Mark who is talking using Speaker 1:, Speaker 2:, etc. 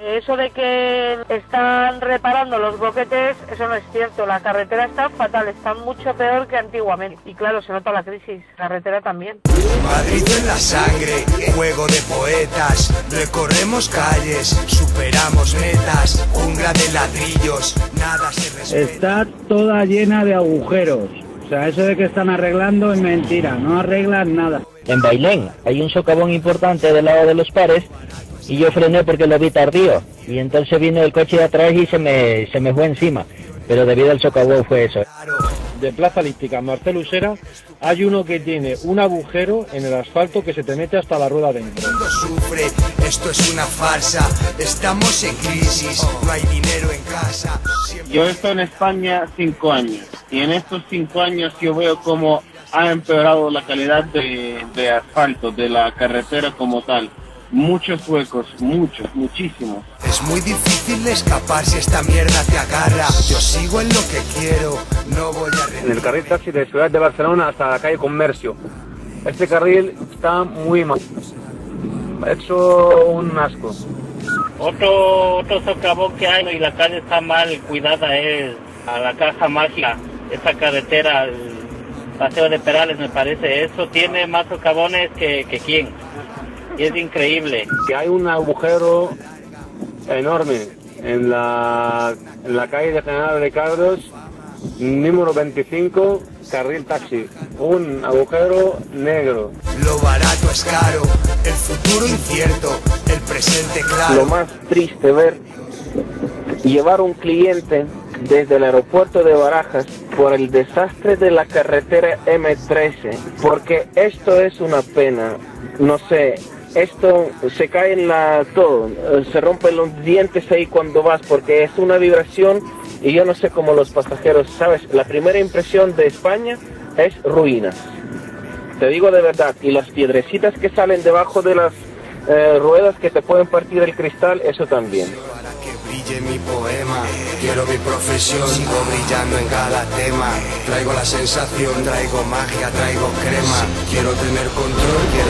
Speaker 1: Eso de que están reparando los boquetes, eso no es cierto. La carretera está fatal, está mucho peor que antiguamente. Y claro, se nota la crisis. La carretera también.
Speaker 2: Madrid en la sangre, juego de poetas. Recorremos calles, superamos metas. Jungla de ladrillos, nada se respeta.
Speaker 3: Está toda llena de agujeros. O sea, eso de que están arreglando es mentira, no arreglan nada.
Speaker 4: En Bailén hay un socavón importante del lado de los pares y yo frené porque lo vi tardío y entonces vino el coche de atrás y se me, se me fue encima. Pero debido al socavón fue eso.
Speaker 5: de Plaza Líptica Marcel Usera hay uno que tiene un agujero en el asfalto que se te mete hasta la rueda dentro.
Speaker 2: El mundo sufre, esto es una farsa. Estamos en crisis, no hay dinero en casa. Siempre
Speaker 6: Yo he estado en España cinco años y en estos cinco años yo veo cómo ha empeorado la calidad de, de asfalto, de la carretera como tal. Muchos huecos, muchos, muchísimos.
Speaker 2: Es muy difícil escapar si esta mierda te agarra. Yo sigo en lo que quiero, no voy a
Speaker 7: en el carril taxi de Ciudad de Barcelona hasta la calle Comercio. Este carril está muy mal. Ha hecho un asco.
Speaker 8: Otro, otro socavón que hay y la calle está mal cuidada es a la caja mágica. Esa carretera, el paseo de Perales me parece, eso tiene más socavones que, que quién. Y es increíble.
Speaker 7: Que hay un agujero enorme en la, en la calle de General de Cabros, número 25, carril taxi. Un agujero negro.
Speaker 2: Lo barato es caro, el futuro incierto, el presente claro.
Speaker 9: Lo más triste ver llevar un cliente desde el aeropuerto de Barajas por el desastre de la carretera M13, porque esto es una pena, no sé, esto se cae en la todo, se rompen los dientes ahí cuando vas porque es una vibración y yo no sé cómo los pasajeros, sabes, la primera impresión de España es ruinas. Te digo de verdad, y las piedrecitas que salen debajo de las eh, ruedas que te pueden partir el cristal, eso también.
Speaker 2: Brille mi poema, quiero mi profesión, sigo brillando en cada. Traigo la sensación, traigo magia, traigo crema. Quiero tener control, quiero.